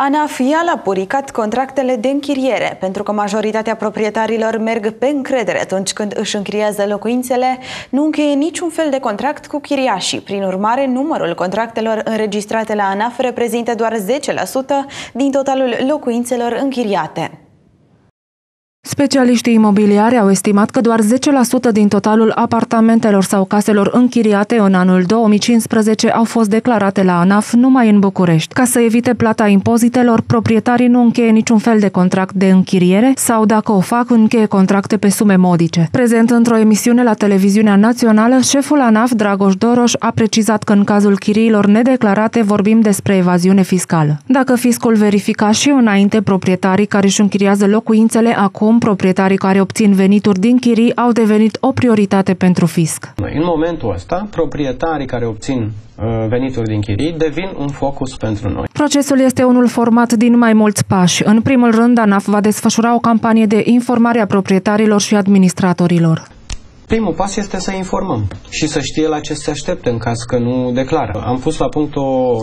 ANAF ia la puricat contractele de închiriere, pentru că majoritatea proprietarilor merg pe încredere atunci când își închiriază locuințele, nu încheie niciun fel de contract cu chiriașii. Prin urmare, numărul contractelor înregistrate la ANAF reprezintă doar 10% din totalul locuințelor închiriate. Specialiștii imobiliari au estimat că doar 10% din totalul apartamentelor sau caselor închiriate în anul 2015 au fost declarate la ANAF numai în București. Ca să evite plata impozitelor, proprietarii nu încheie niciun fel de contract de închiriere sau, dacă o fac, încheie contracte pe sume modice. Prezent într-o emisiune la televiziunea națională, șeful ANAF, Dragoș Doroș, a precizat că în cazul chiriilor nedeclarate vorbim despre evaziune fiscală. Dacă fiscul verifica și înainte proprietarii care își închiriază locuințele acum proprietarii care obțin venituri din chirii au devenit o prioritate pentru fisc. În momentul ăsta, proprietarii care obțin uh, venituri din chirii devin un focus pentru noi. Procesul este unul format din mai mulți pași. În primul rând, ANAF va desfășura o campanie de informare a proprietarilor și administratorilor. Primul pas este să informăm și să știe la ce se aștepte în caz că nu declară. Am pus la punct o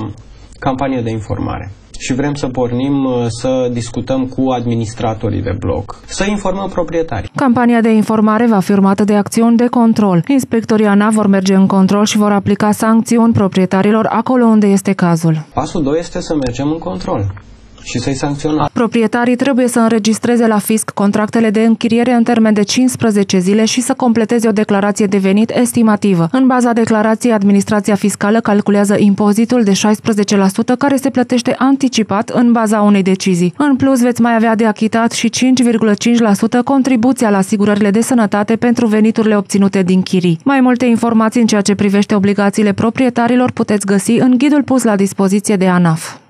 campanie de informare și vrem să pornim uh, să discutăm cu administratorii de bloc, să informăm proprietarii. Campania de informare va fi urmată de acțiuni de control. Inspectorii ANA vor merge în control și vor aplica sancțiuni proprietarilor acolo unde este cazul. Pasul 2 este să mergem în control și să-i sancționăm. Proprietarii trebuie să înregistreze la fisc contractele de închiriere în termen de 15 zile și să completeze o declarație de venit estimativă. În baza declarației, administrația fiscală calculează impozitul de 16% care se plătește anticipat în baza unei decizii. În plus, veți mai avea de achitat și 5,5% contribuția la asigurările de sănătate pentru veniturile obținute din chirii. Mai multe informații în ceea ce privește obligațiile proprietarilor puteți găsi în ghidul pus la dispoziție de ANAF.